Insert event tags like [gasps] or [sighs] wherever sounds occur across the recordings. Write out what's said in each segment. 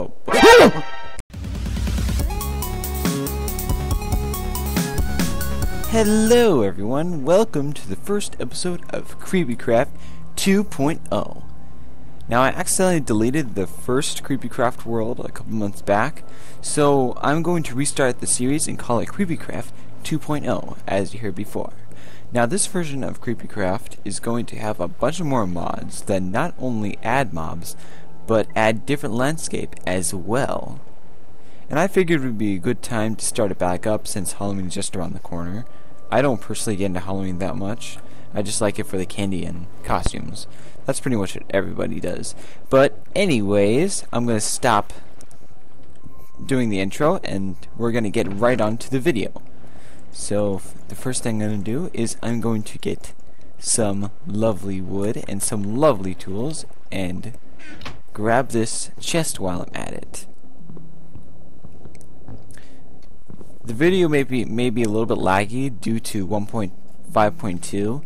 Oh. Hello, everyone. Welcome to the first episode of CreepyCraft 2.0. Now, I accidentally deleted the first CreepyCraft world a couple months back, so I'm going to restart the series and call it CreepyCraft 2.0, as you heard before. Now, this version of CreepyCraft is going to have a bunch of more mods that not only add mobs, but add different landscape as well. And I figured it would be a good time to start it back up since Halloween is just around the corner. I don't personally get into Halloween that much. I just like it for the candy and costumes. That's pretty much what everybody does. But anyways, I'm going to stop doing the intro and we're going to get right on to the video. So the first thing I'm going to do is I'm going to get some lovely wood and some lovely tools and grab this chest while I'm at it. The video may be, may be a little bit laggy due to 1.5.2.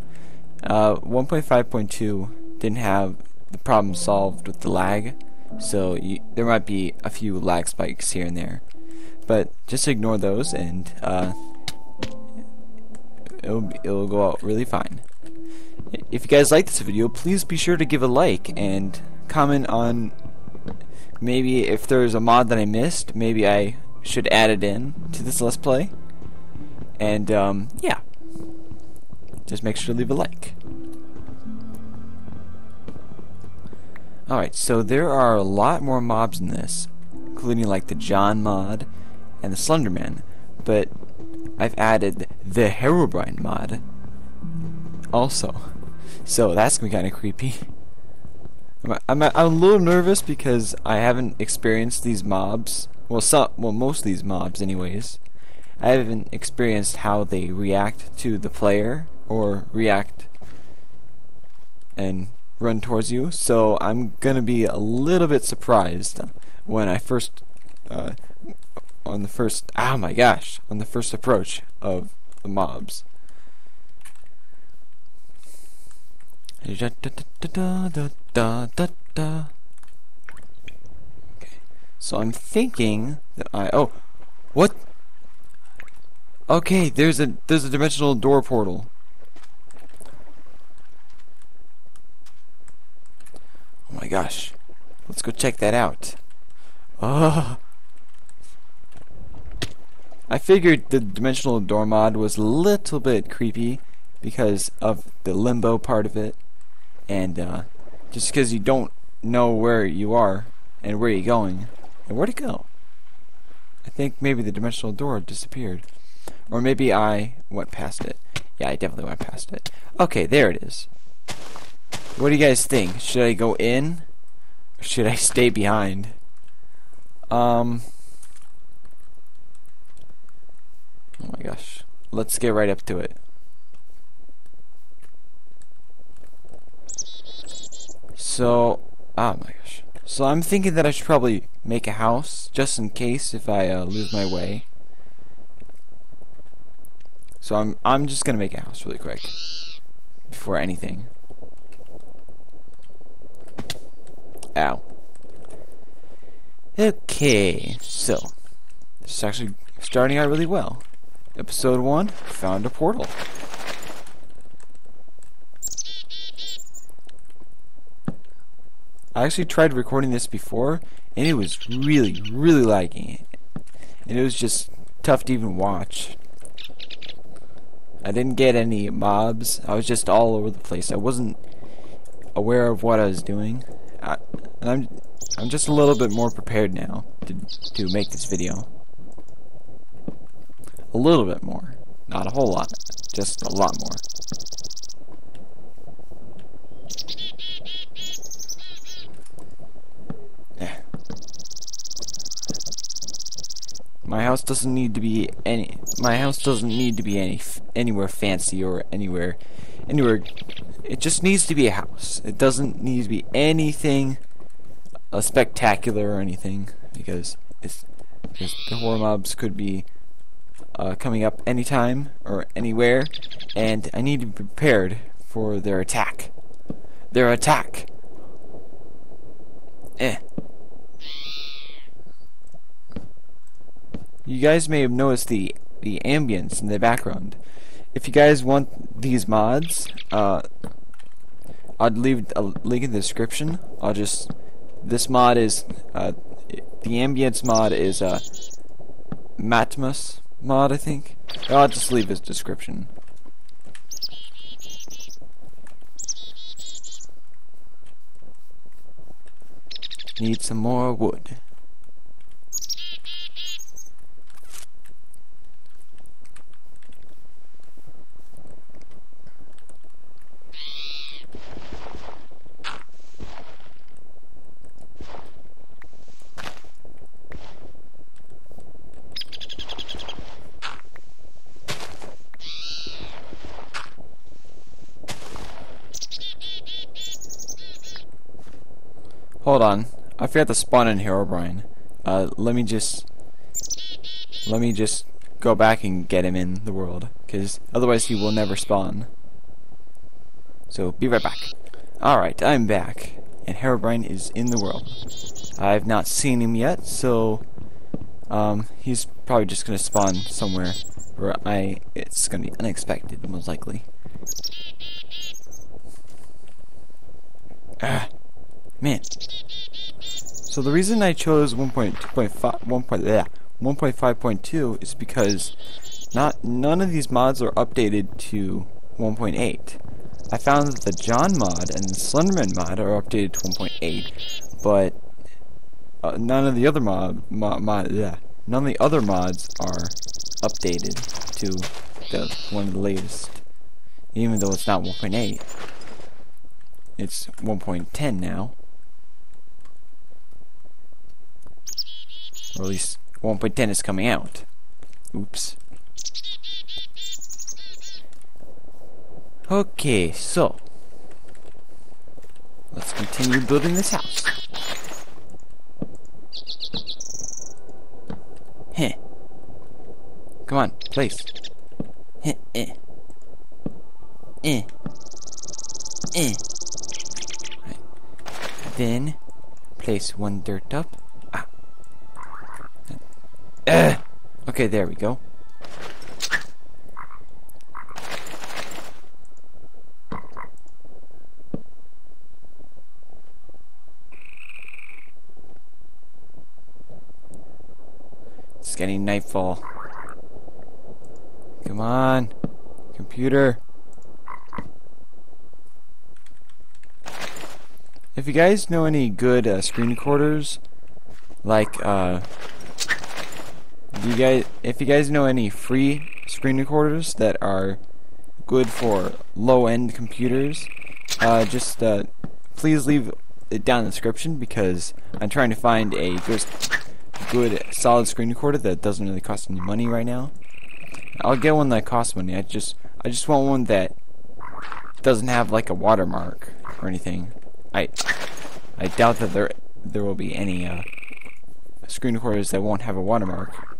Uh, 1.5.2 didn't have the problem solved with the lag, so you, there might be a few lag spikes here and there. But just ignore those and uh, it'll, it'll go out really fine. If you guys like this video, please be sure to give a like and comment on maybe if there's a mod that I missed, maybe I should add it in to this Let's Play. And, um, yeah. Just make sure to leave a like. Alright, so there are a lot more mobs in this, including like the John mod and the Slenderman, but I've added the Herobrine mod also. So that's gonna be kind of creepy. [laughs] I'm, I'm, a little nervous because I haven't experienced these mobs well, some, well, most of these mobs, anyways. I haven't experienced how they react to the player or react and run towards you. So I'm gonna be a little bit surprised when I first, uh, on the first, oh my gosh, on the first approach of the mobs. Da, so I'm thinking that I oh what Okay, there's a there's a dimensional door portal. Oh my gosh. Let's go check that out. Oh. I figured the dimensional door mod was a little bit creepy because of the limbo part of it and uh, just because you don't know where you are and where you're going and where to go? I think maybe the dimensional door disappeared. Or maybe I went past it. Yeah, I definitely went past it. Okay, there it is. What do you guys think? Should I go in? Or should I stay behind? Um... Oh my gosh. Let's get right up to it. So... Oh my gosh. So I'm thinking that I should probably make a house, just in case if I uh, lose my way. So I'm I'm just gonna make a house really quick before anything. Ow. Okay, so this is actually starting out really well. Episode one, found a portal. I actually tried recording this before, and it was really, really lagging. And it was just tough to even watch. I didn't get any mobs. I was just all over the place. I wasn't aware of what I was doing. I, I'm I'm just a little bit more prepared now to to make this video. A little bit more, not a whole lot, just a lot more. My house doesn't need to be any. My house doesn't need to be any anywhere fancy or anywhere, anywhere. It just needs to be a house. It doesn't need to be anything, uh, spectacular or anything because it's because the horror mobs could be uh, coming up anytime or anywhere, and I need to be prepared for their attack. Their attack. Eh. You guys may have noticed the the ambience in the background. If you guys want these mods, uh, I'd leave a link in the description. I'll just this mod is uh, the ambience mod is uh, MAtmos mod, I think. I'll just leave his description. Need some more wood. Hold on. I forgot to spawn in Herobrine. Uh, let me just... Let me just go back and get him in the world. Because otherwise he will never spawn. So, be right back. Alright, I'm back. And Herobrine is in the world. I've not seen him yet, so... Um, he's probably just gonna spawn somewhere where I... It's gonna be unexpected, most likely. Ah, man. So the reason I chose 1.5.2 is because not none of these mods are updated to 1.8. I found that the John mod and the Slenderman mod are updated to 1.8, but uh, none of the other mod, mod, mod yeah, none of the other mods are updated to the one of the latest. Even though it's not 1.8, it's 1.10 now. Or at least 1.10 is coming out. Oops. Okay, so let's continue building this house. Heh. Come on, place. Heh, eh. Eh. Eh. Right. Then place one dirt up. Okay, there we go. It's getting nightfall. Come on, computer. If you guys know any good uh, screen recorders, like uh, you guys, if you guys know any free screen recorders that are good for low-end computers, uh, just uh, please leave it down in the description because I'm trying to find a good, good solid screen recorder that doesn't really cost any money right now. I'll get one that costs money. I just, I just want one that doesn't have like a watermark or anything. I, I doubt that there, there will be any uh, screen recorders that won't have a watermark.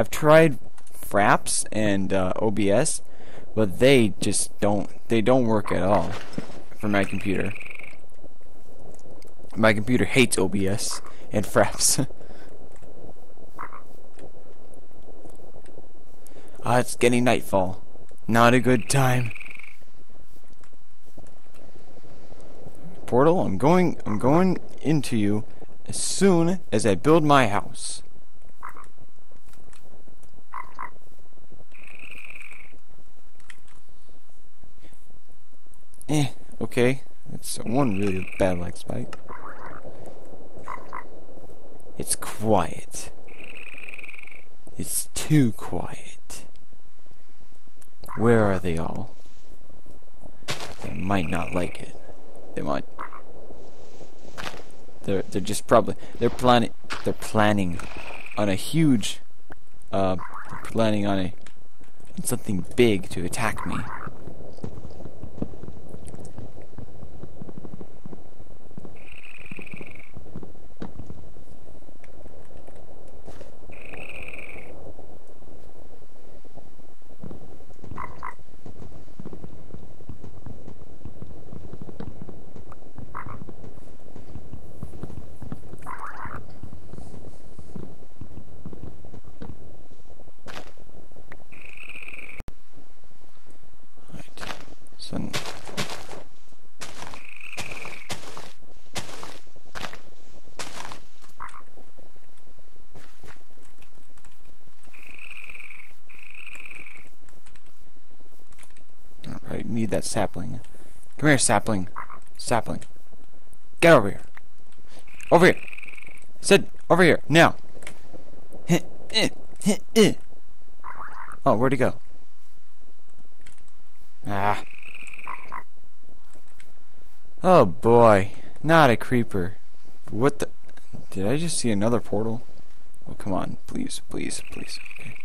I've tried Fraps and uh, OBS, but they just don't they don't work at all for my computer. My computer hates OBS and Fraps. [laughs] ah, it's getting nightfall. Not a good time. Portal, I'm going I'm going into you as soon as I build my house. Eh, okay. It's one really bad lag spike. It's quiet. It's too quiet. Where are they all? They might not like it. They might. They're they're just probably they're planning they're planning on a huge uh they're planning on a on something big to attack me. That sapling. Come here, sapling. Sapling. Get over here. Over here. Sid, over here. Now. [laughs] Oh, where'd he go? Ah. Oh boy. Not a creeper. What the... Did I just see another portal? Oh, come on. Please, please, please. Okay.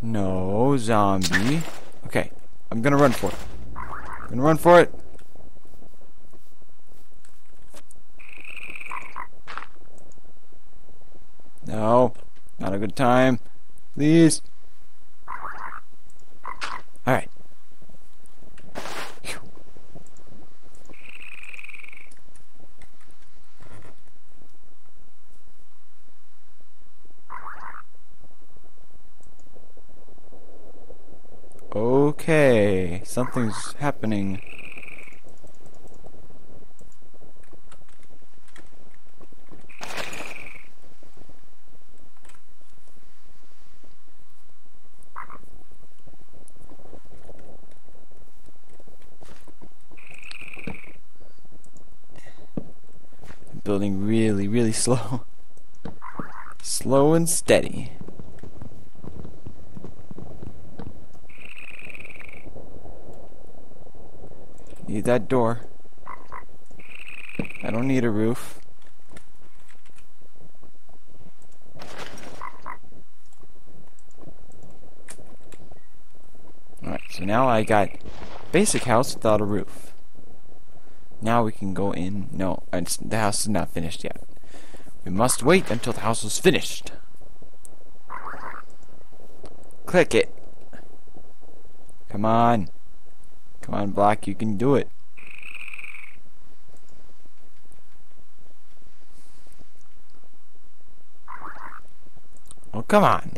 No, zombie. Okay. I'm gonna run for it. I'm gonna run for it. No. Not a good time. Please. Alright. Okay, something's happening. building really, really [laughs] slow. slow and steady. Need that door. I don't need a roof. Alright, so now I got basic house without a roof. Now we can go in. No, the house is not finished yet. We must wait until the house is finished. Click it. Come on. Come on, Black, you can do it. Come on.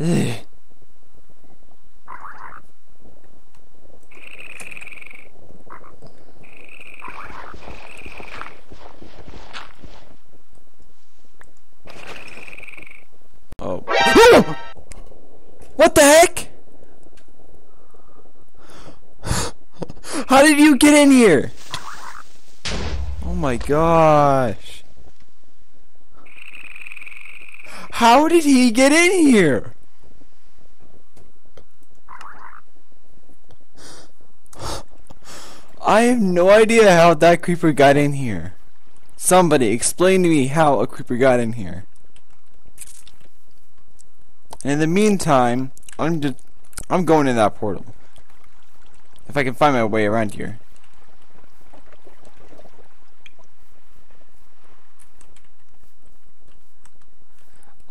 Ugh. Oh. What the heck? How did you get in here? My gosh. How did he get in here? I have no idea how that creeper got in here. Somebody explain to me how a creeper got in here. And in the meantime, I'm just I'm going in that portal. If I can find my way around here.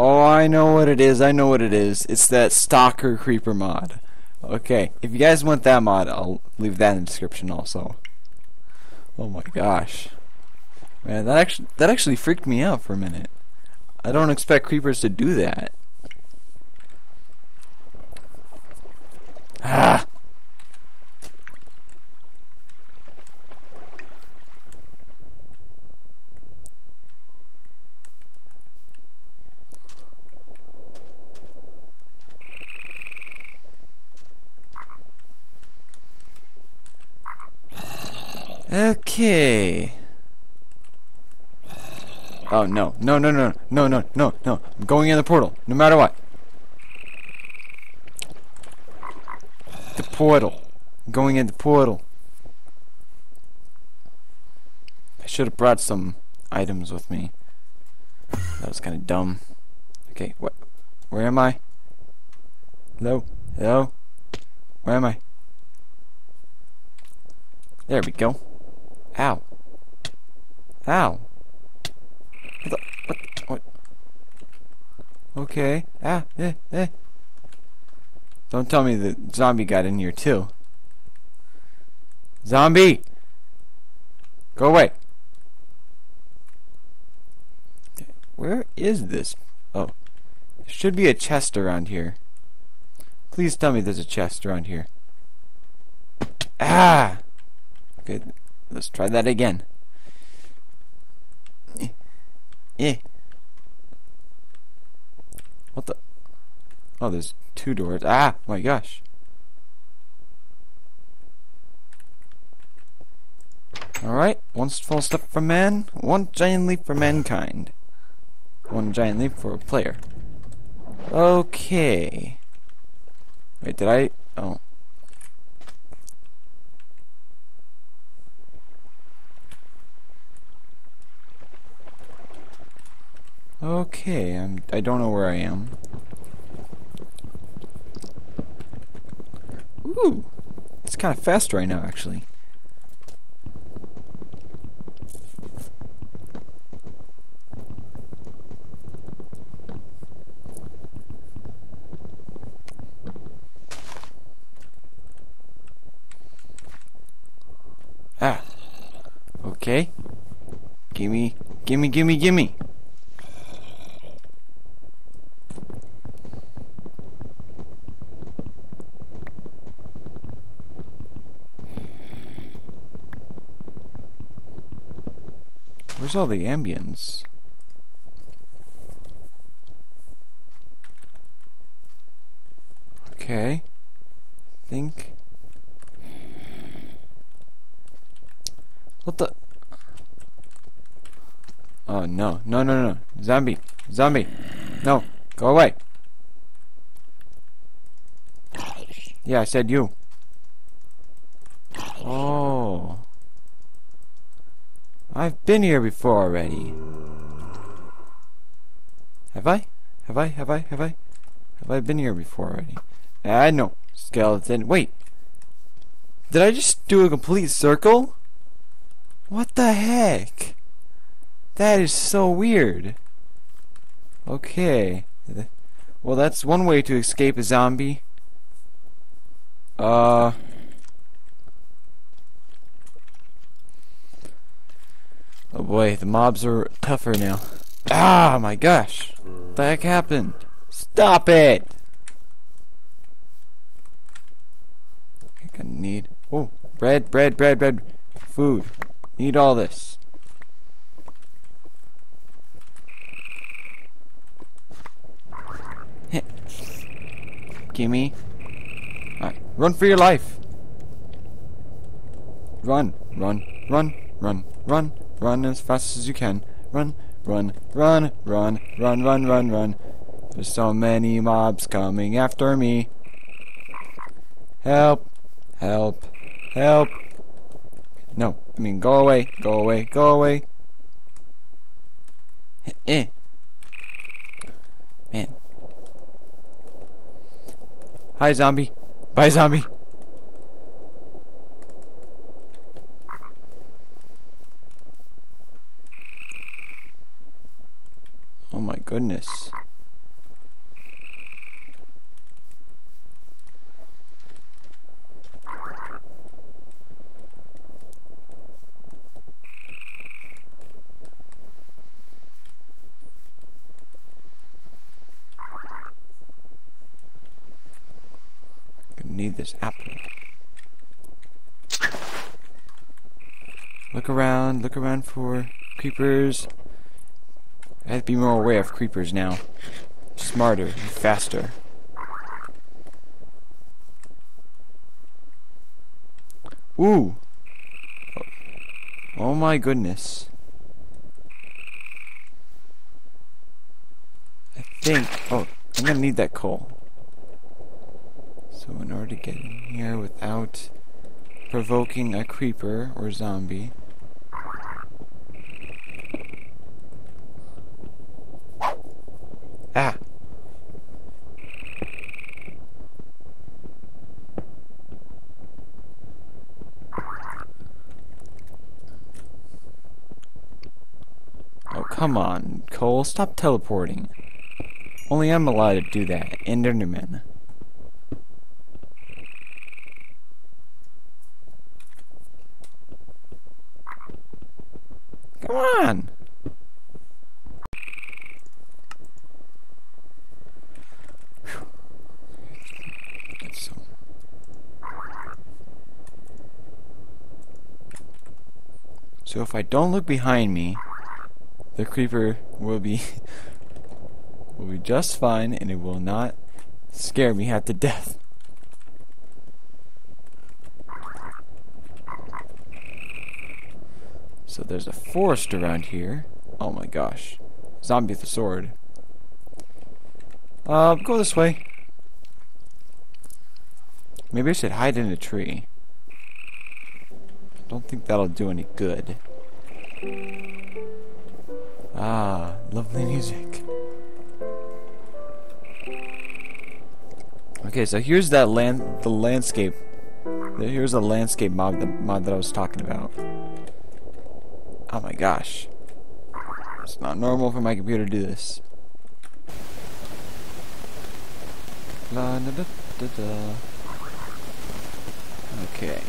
Oh, I know what it is. I know what it is. It's that Stalker Creeper mod. Okay, if you guys want that mod, I'll leave that in the description also. Oh my gosh. Man, that actually that actually freaked me out for a minute. I don't expect creepers to do that. Ah. Okay. Oh no, no, no, no, no, no, no, no. I'm going in the portal, no matter what. The portal. I'm going in the portal. I should have brought some items with me. That was kind of dumb. Okay, what? Where am I? Hello? Hello? Where am I? There we go. Ow. Ow. What? The, what? What? Okay. Ah. Eh. Eh. Don't tell me the zombie got in here too. Zombie! Go away. Where is this? Oh. There should be a chest around here. Please tell me there's a chest around here. Ah! Okay, let's try that again. Eh. eh. What the? Oh, there's two doors. Ah, my gosh. Alright, one small step for man, one giant leap for mankind. One giant leap for a player. Okay. Wait, did I? Oh. Okay, I'm, I don't know where I am. Ooh, it's kind of fast right now, actually. Ah. Okay. Gimme, gimme, gimme, gimme. The ambience? Okay. Think. What the? Oh no, no, no, no. Zombie. Zombie. No. Go away. Yeah, I said you. Oh. I've been here before already. Have I? Have I? Have I? Have I? Have I been here before already? Ah, no. Skeleton. Wait. Did I just do a complete circle? What the heck? That is so weird. Okay. Well, that's one way to escape a zombie. Uh... Oh boy, the mobs are tougher now. Ah, my gosh. What the heck happened? Stop it! I think I need... Oh, bread, bread, bread, bread. Food. Need all this. Gimme. Right, run for your life. Run, run, run, run, run, run as fast as you can. Run, run, run, run, run, run, run, run. There's so many mobs coming after me. Help, help, help. No, I mean go away, go away, go away. Eh. Man. Hi, zombie. Bye, zombie. Oh my goodness. Need this apple. Look around, look around for creepers. I have to be more aware of creepers now. Smarter and faster. Ooh! Oh my goodness. I think... Oh, I'm gonna need that coal. So in order to get in here without provoking a creeper or zombie... Ah! Oh, come on, Cole, stop teleporting. Only I'm allowed to do that, Enderman. Come on! So. so if I don't look behind me, the creeper will be [laughs] will be just fine and it will not scare me half to death. So there's a forest around here. Oh my gosh. Zombie with a sword. Uh, go this way. Maybe I should hide in a tree. I don't think that'll do any good. Ah, lovely music. Okay, so here's that land, the landscape. Here's the landscape mod, the mod that I was talking about. Oh my gosh. It's not normal for my computer to do this. La, da, da, da. Okay.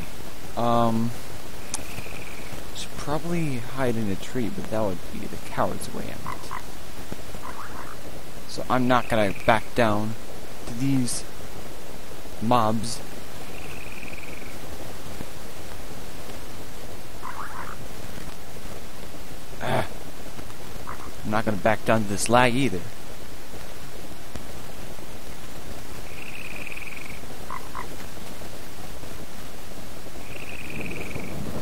Um. Probably hide in a tree, but that would be the coward's way out. So I'm not gonna back down to these mobs. Ah. I'm not gonna back down to this lag either.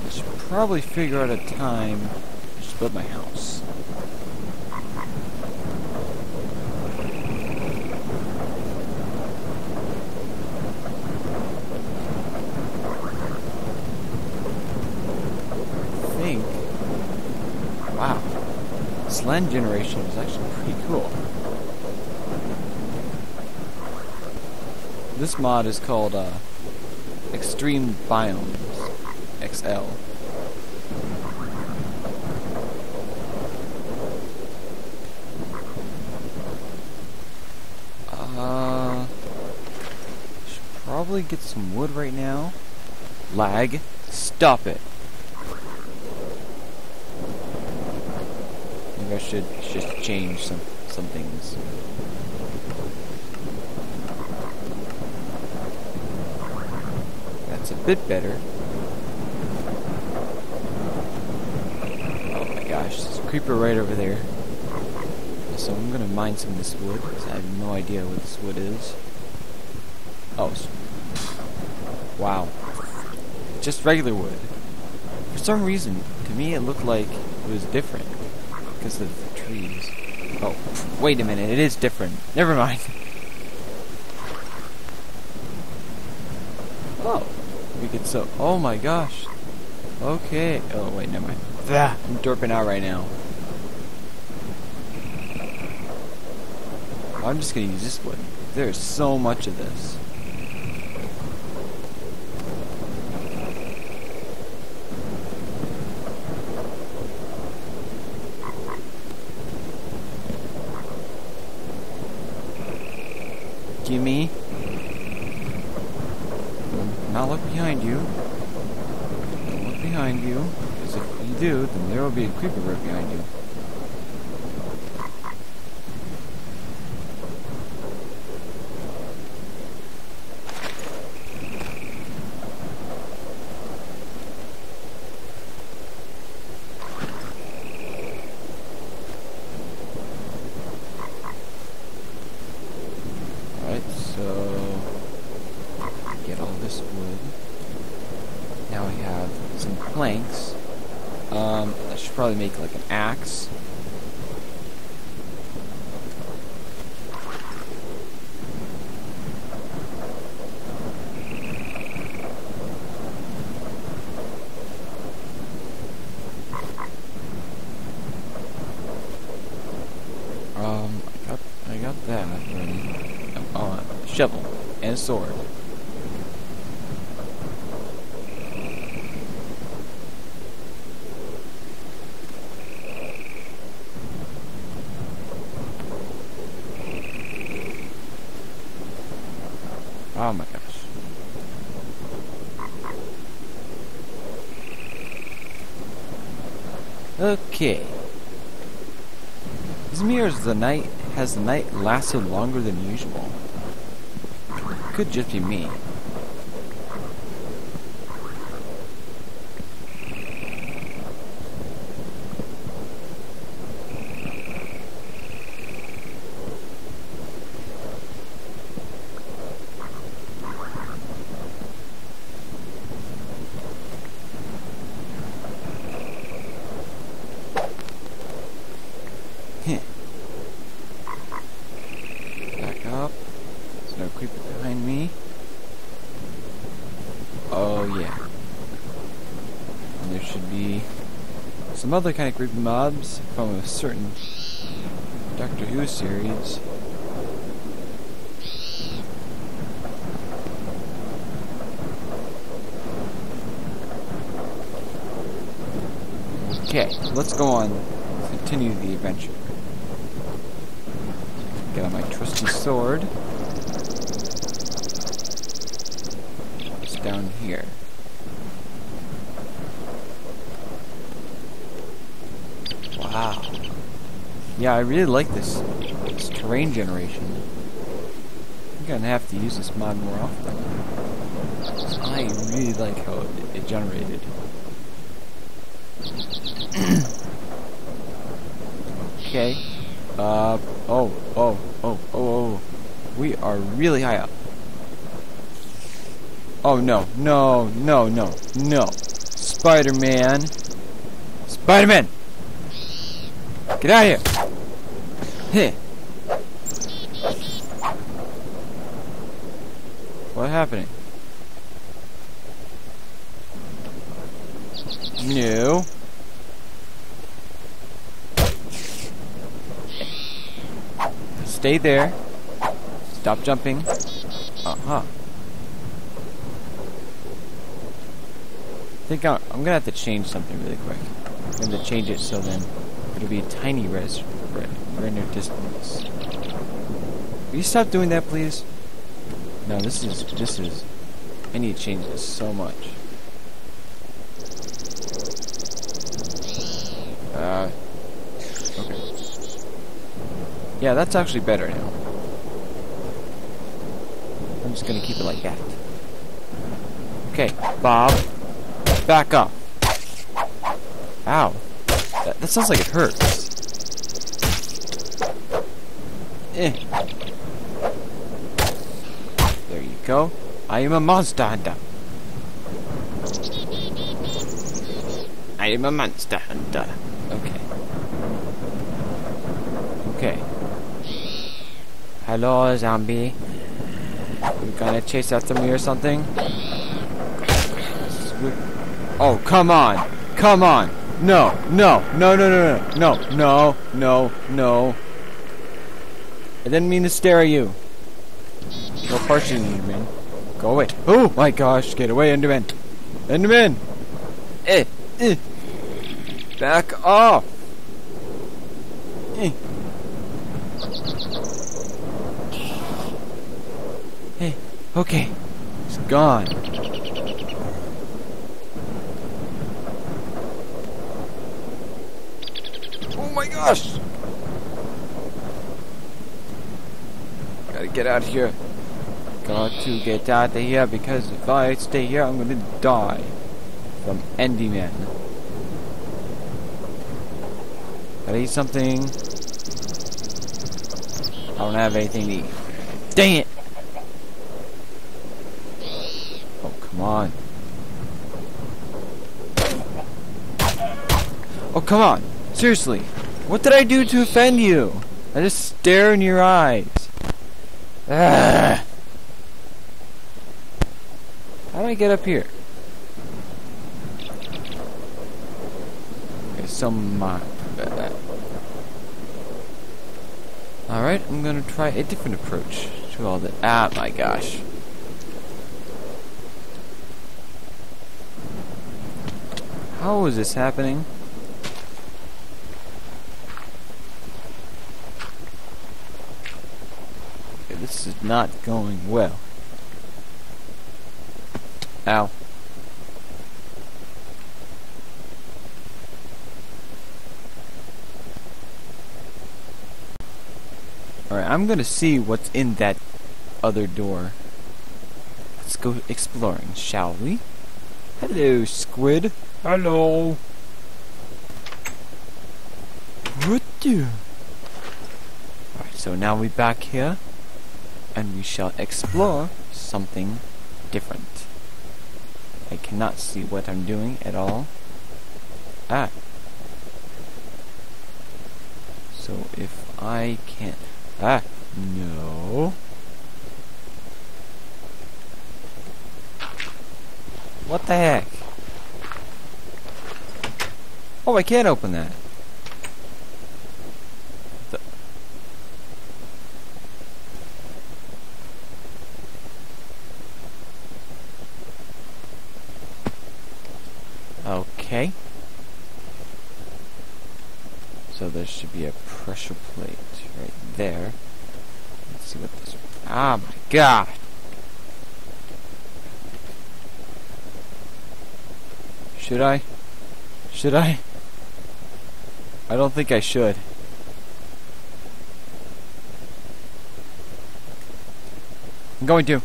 I should probably figure out a time to build my house. I think. Wow. This land generation is actually pretty cool. This mod is called uh, Extreme Biomes XL. Uh, should probably get some wood right now. Lag. Stop it. Maybe I should just change some some things. That's a bit better. Oh my gosh, there's a creeper right over there. So I'm gonna mine some of this wood, because I have no idea what this wood is. Oh. Wow. Just regular wood. For some reason, to me it looked like it was different. Because of the trees. Oh, wait a minute, it is different. Never mind. [laughs] Oh, we could so. Oh my gosh. Okay. Oh wait, never mind. Ah, I'm derping out right now. I'm just gonna use this wood. There's so much of this. Gimme. Not look behind you. Don't look behind you. Because if you do, then there will be a creeper right behind you. Alright, so get all this wood. Now we have some planks. Um, I should probably make like an axe. Um, I got I got that ready. Oh, uh, shovel and a sword. Oh my gosh. Okay. Izmir's the night has the night lasted longer than usual. Could just be me. should be some other kind of creepy mobs from a certain Doctor Who series. Okay, let's go on. Continue the adventure. Get on my trusty sword. It's down here. Wow. Yeah, I really like this, this terrain generation. I'm gonna have to use this mod more often. I really like how it, it generated. [coughs] okay. Uh, oh, oh, oh, oh, oh. We are really high up. Oh, no, no, no, no, no. Spider-Man. Spider-Man! Get out of here! Heh. What happening? No. Stay there. Stop jumping. Uh-huh. I think I'm, I'm gonna have to change something really quick. I'm gonna change it so then it'll be a tiny res render distance. Will you stop doing that, please? No, this is this is. I need to change this so much. Uh. Okay. Yeah, that's actually better now. I'm just gonna keep it like that. Okay, Bob, back up. Ow. That, that sounds like it hurts. Eh. There you go. I am a monster hunter. I am a monster hunter. Okay. Okay. Hello, zombie. You gonna chase after me or something? Oh, come on! Come on! No, no, no, no, no, no, no, no, no, no. I didn't mean to stare at you. No partially, Enderman. Go away. Oh my gosh, get away, Enderman. Enderman! Eh, eh. Back off! Eh. Hey, okay. It's gone. Oh my gosh! Gotta get out of here. Got to get out of here because if I stay here, I'm gonna die from Enderman. Gotta eat something. I don't have anything to eat. Dang it! Oh, come on. Oh, come on. Seriously. What did I do to offend you? I just stare in your eyes. Ah. How do I get up here? Some uh, Alright, I'm gonna try a different approach to all that. Ah, my gosh. How is this happening? Okay, this is not going well. Ow. Alright, I'm gonna see what's in that other door. Let's go exploring, shall we? Hello, squid. Hello. What do? Alright, so now we're back here, and we shall explore something different. I cannot see what I'm doing at all. Ah. So if I can't... Ah, no. What the heck? Oh, I can't open that. The- Okay. So there should be a pressure plate right there. Let's see what this. Ah, my God! Should I? Should I? I don't think I should. I'm going to.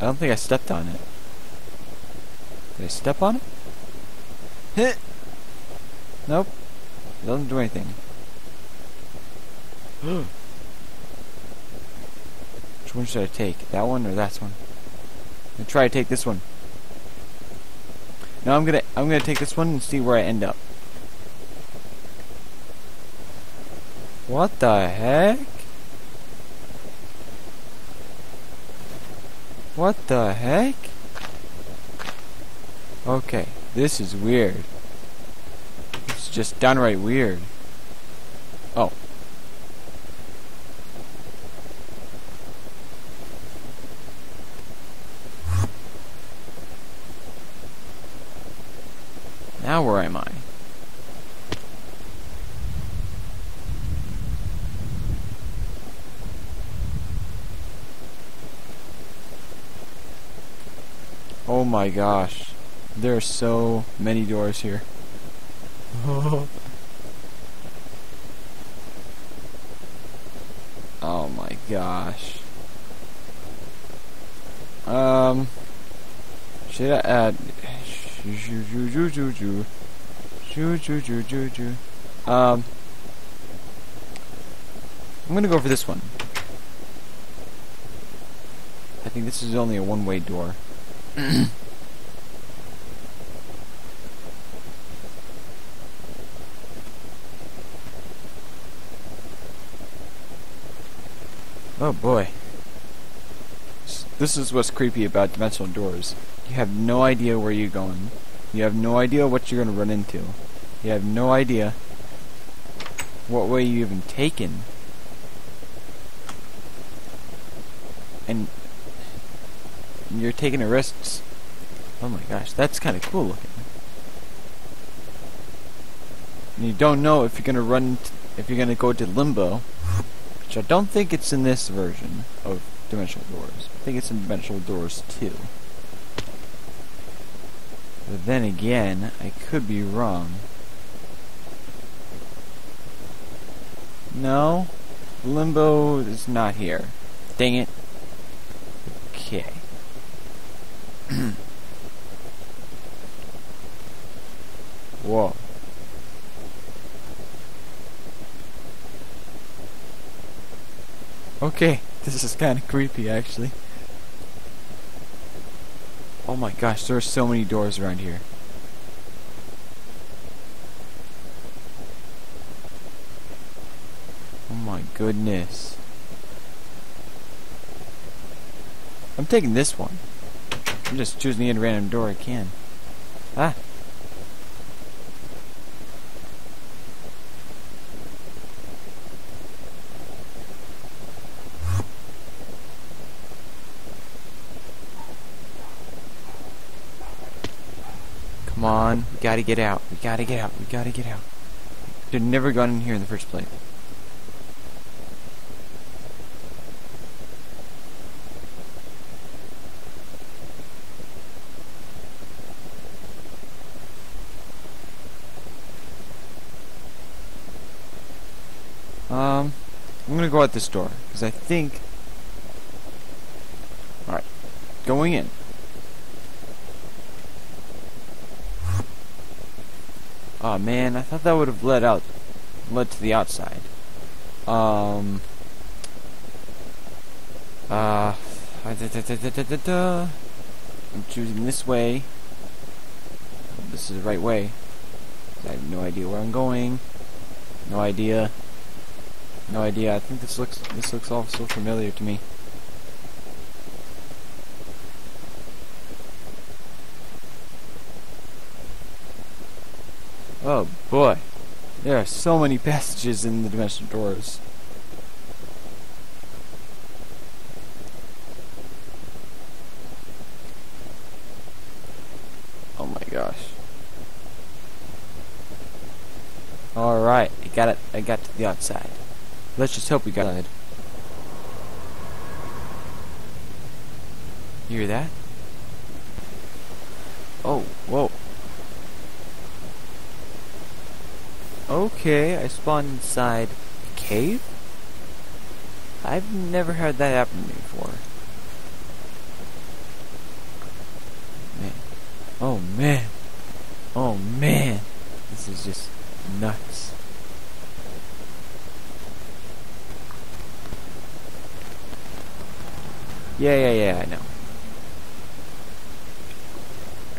I don't think I stepped on it. Did I step on it? Hit. Nope. It doesn't do anything. [gasps] Which one should I take? That one or that one? I'm try to take this one. No, I'm gonna I'm gonna take this one and see where I end up. What the heck? What the heck? Okay, this is weird. It's just downright weird. Oh. Now where am I? Oh my gosh. There are so many doors here. [laughs] oh my gosh. Um. Should I add? Um. I'm gonna go for this one. I think this is only a one-way door. oh boy. S- This is what's creepy about dimensional doors. You have no idea where you're going. You have no idea what you're going to run into. You have no idea what way you even taken. And you're taking a risk. Oh my gosh, that's kind of cool looking. And you don't know if you're gonna run, t- if you're gonna go to limbo, which I don't think it's in this version Dimensional Doors. I think it's in Dimensional Doors 2. But then again, I could be wrong. No, Limbo is not here. Dang it. Okay. Whoa. Okay, this is kind of creepy actually. Oh my gosh, there are so many doors around here. Oh my goodness. I'm taking this one. I'm just choosing any random door I can. Ah. Come on, we gotta get out. We gotta get out. We gotta get out. Have never gone in here in the first place. Um, I'm gonna go out this door because I think. All right, going in. Oh man, I thought that would have led out, led to the outside. Um. Uh. I'm choosing this way. This is the right way. I have no idea where I'm going. No idea. No idea. I think this looks this looks all so familiar to me. Oh boy. There are so many passages in the dimension doors. Oh my gosh. Alright, I got it I got to the outside. Let's just hope we got it. You hear that? Oh, whoa. Okay, I spawned inside a cave? I've never had that happen before. Man. Oh man. Oh man. This is just nuts. Yeah, yeah, yeah, I know.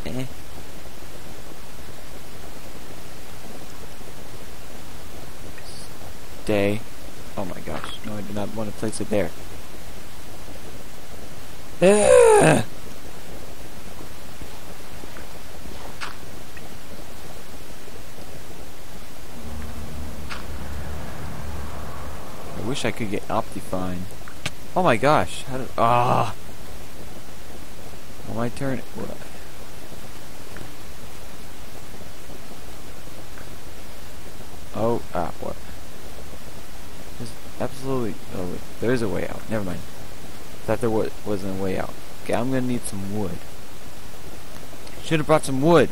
Eh. Oh my gosh. No, I do not want to place it there. [sighs] I wish I could get Optifine. Oh my gosh. How did... Ah! My turn... What? Oh, ah, what? Absolutely... Oh, wait. There is a way out. Never mind. Thought there was, wasn't a way out. Okay, I'm gonna need some wood. Should have brought some wood.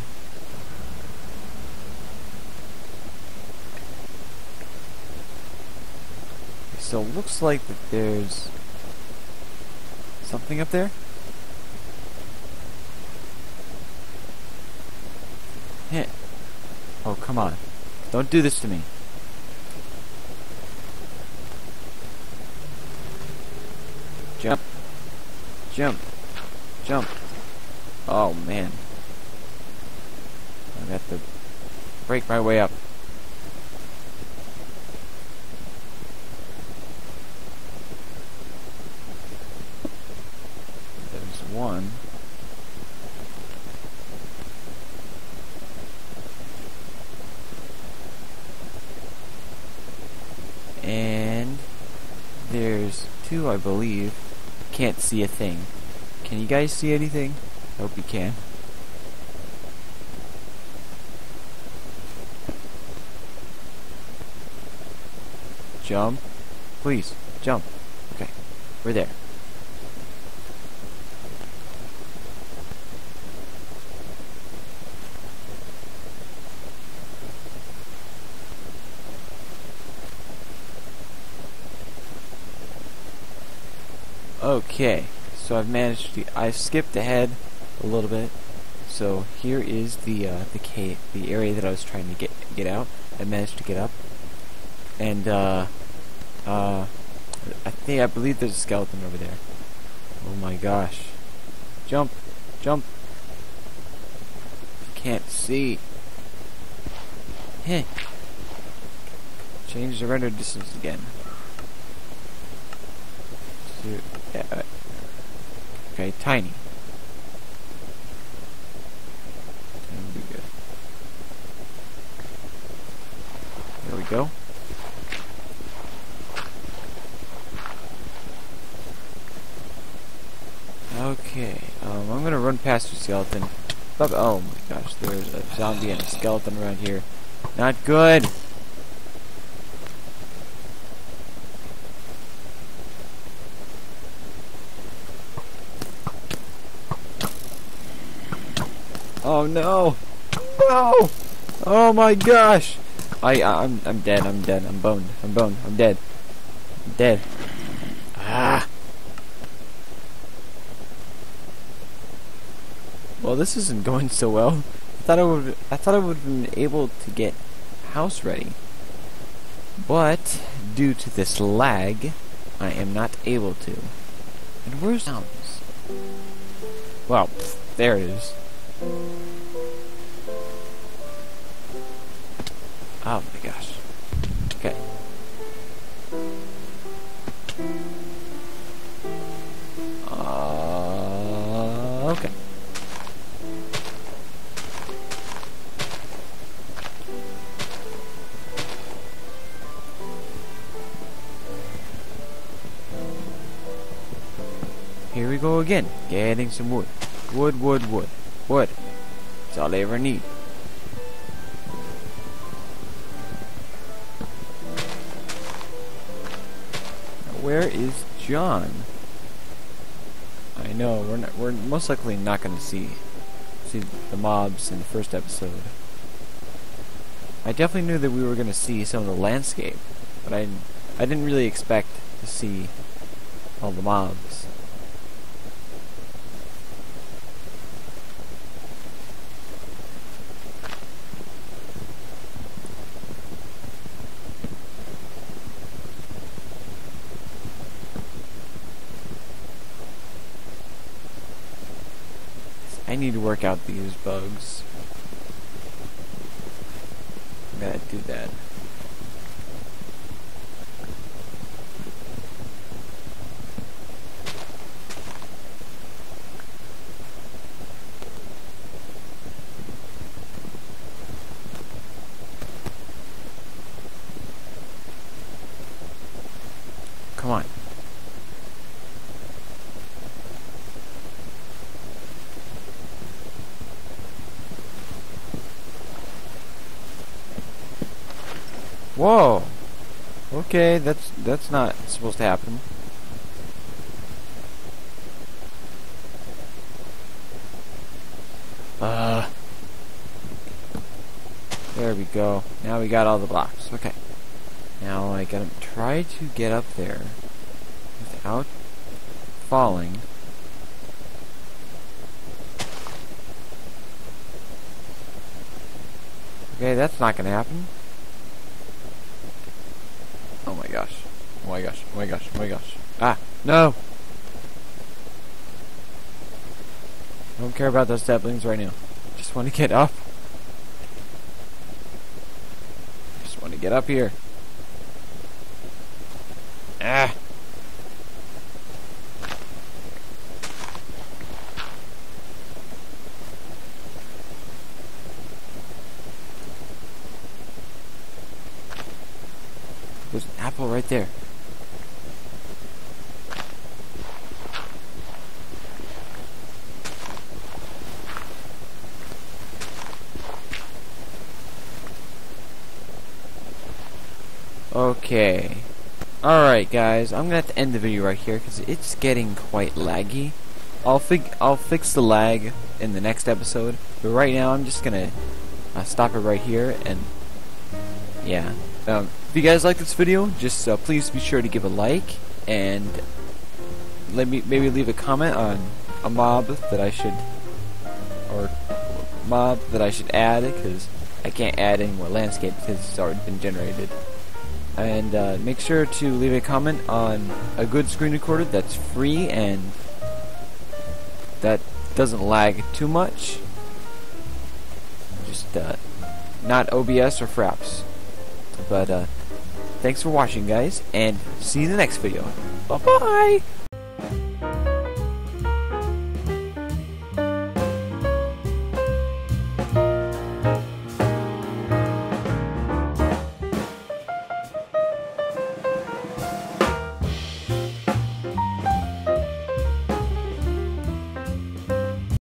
So it looks like that there's something up there. Oh, come on. Don't do this to me. Jump. Jump. Jump. Oh, man. I've got to break my way up. There's one. And there's two, I believe. See a thing. Can you guys see anything? I hope you can. Jump. Please, jump. Okay, we're there. Okay, so I've managed to. I've skipped ahead a little bit. So here is the uh, the cave, the area that I was trying to get get out. I managed to get up, and uh, uh, I think I believe there's a skeleton over there. Oh my gosh! Jump, jump! Can't see. Heh. Change the render distance again. Uh, okay, tiny. There we go. Okay, um, I'm gonna run past the skeleton. Oh my gosh, there's a zombie and a skeleton around here. Not good! Oh no! No! Oh my gosh! I I'm I'm dead. I'm dead. I'm boned. I'm boned. I'm dead. I'm dead. Ah. Well, this isn't going so well. I thought I would. I thought I would have been able to get house ready, but due to this lag, I am not able to. And where's sounds? Well, pff, there it is. Oh my gosh. Okay. Uh, okay. Here we go again, getting some wood. Wood, wood, wood, wood. That's all I ever need. Where is John? I know we're not, we're most likely not going to see see the mobs in the first episode. I definitely knew that we were going to see some of the landscape, but I I didn't really expect to see all the mobs. I need to work out these bugs. I'm gonna do that. Come on. Whoa. Okay, that's that's not supposed to happen. Uh. There we go. Now we got all the blocks. Okay. Now I gotta try to get up there without falling. Okay, that's not gonna happen. Oh my gosh. Oh my gosh. My gosh. My gosh. Ah! No! I don't care about those saplings right now. Just want to get up. Just want to get up here. Ah! There's an apple right there. Okay. Alright guys, I'm gonna have to end the video right here because it's getting quite laggy. I'll I'll fix the lag in the next episode, but right now I'm just gonna uh, stop it right here and yeah. Um, if you guys like this video, just uh, please be sure to give a like and let me maybe leave a comment on a mob that I should or mob that I should add because I can't add any more landscape because it's already been generated. And uh, make sure to leave a comment on a good screen recorder that's free and that doesn't lag too much. Just uh, not OBS or Fraps. But uh, thanks for watching, guys, and see you in the next video. Bye bye.